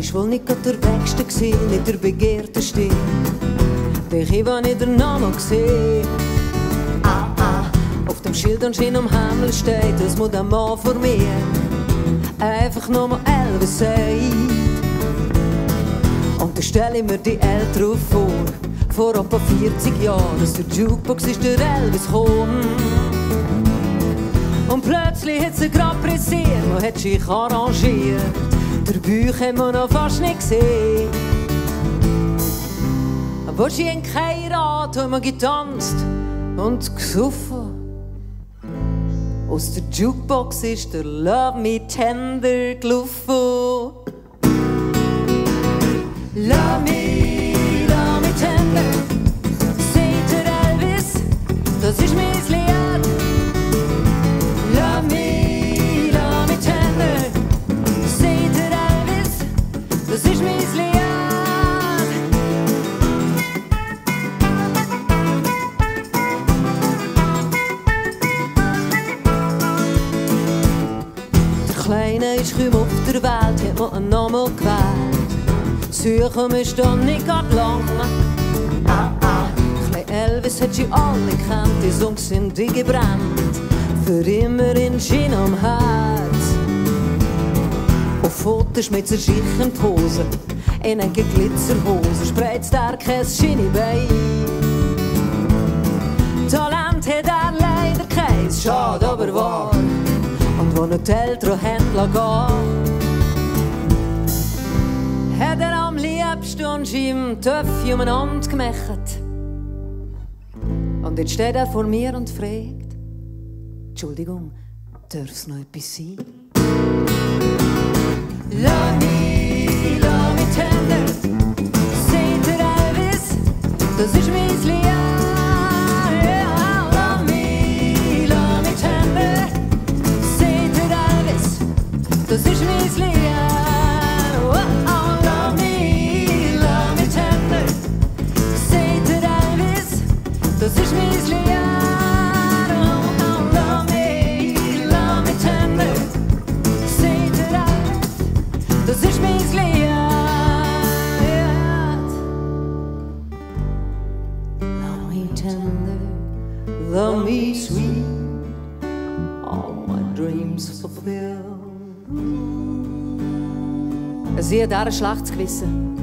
ist wohl nicht der Wächste gewesen, nicht der Begehrteste. Dich ich war nicht der Name gesehen. Ah, ah, auf dem Schild und Schien am Himmel steht, es muss ein Mann vor mir. Einfach nur mal Elvis sagt. Und dann stelle ich mir die Eltern vor, vor etwa 40 Jahren, dass der Jukebox ist der Elvis gekommen. Und plötzlich hat sie grad pressiert, man hat sich arrangiert. Der Bauch haben wir noch fast nicht gesehen. Aber sie haben geheiratet, haben wir getanzt und gesoffen. Aus der Jukebox ist der Love Me Tender gelaufen. Love me, love me tender, sagt der Elvis, das ist Kleine ist kaum auf der Welt, hat man einen Namen gewählt. Suchen ist dann nicht grad lang. Ah, ah. Klein Elvis hat sie alle gekannt, die Songs sind die gebrannt. Für immer in Schien am Herz. Auf Fotos mit zerschlichen Posen, in eine Glitzerhose, spreizt er kein Schienbein. Talent Nicht die Eltern Händler gehen, hat er am liebsten und ihm Töpfe umeinander gemacht. Und jetzt steht er vor mir und fragt, Entschuldigung, darf's noch etwas sein? Love me sweet, all my dreams fulfill. Sie hat auch ein schlechtes Gewissen,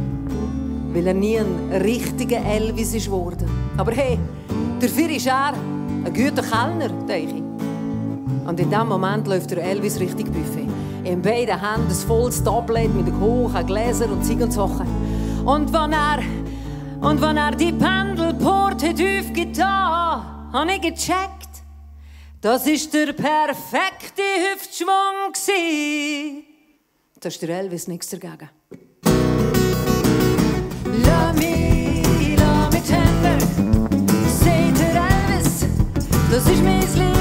weil er nie ein richtiger Elvis ist geworden. Aber hey, dafür ist er ein guter Kellner, denke ich. Und in dem Moment läuft der Elvis richtig Buffet. In beiden Händen ein volles Tablet mit hohen Gläsern und Zeug und Sachen. Und wenn er, und wenn er die Pendelporte aufgetan, habe ich gecheckt, das ist der perfekte Hüftschwung gsi. Da ist der Elvis nichts dagegen. Love me tender, sagt der Elvis, das ist mein Lied.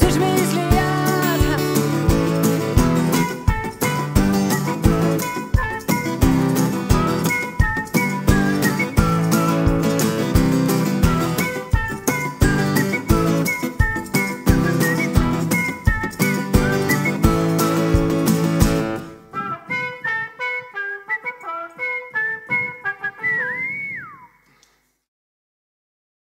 Yeah, love me